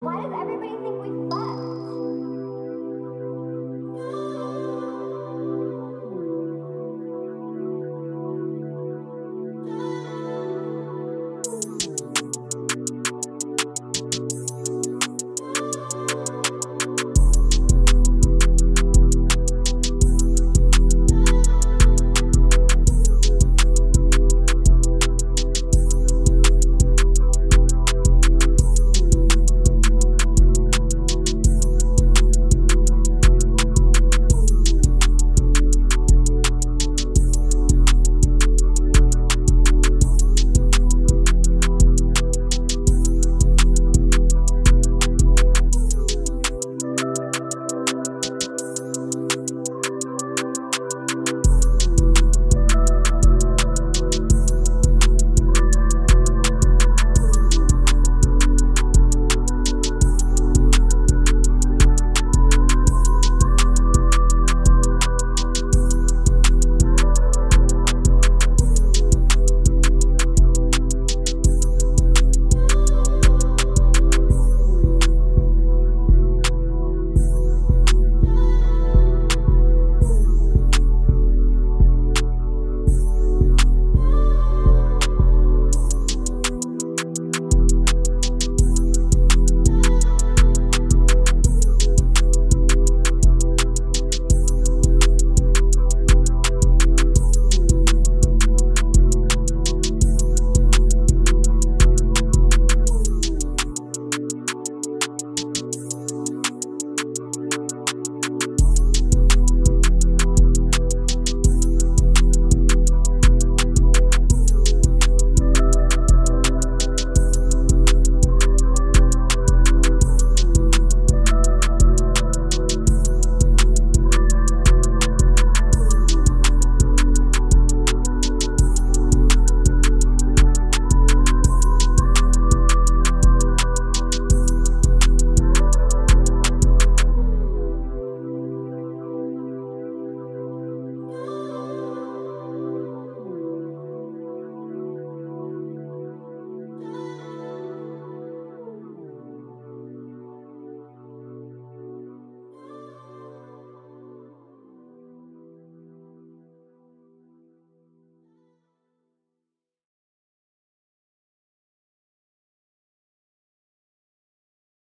Why does everybody think we fucked?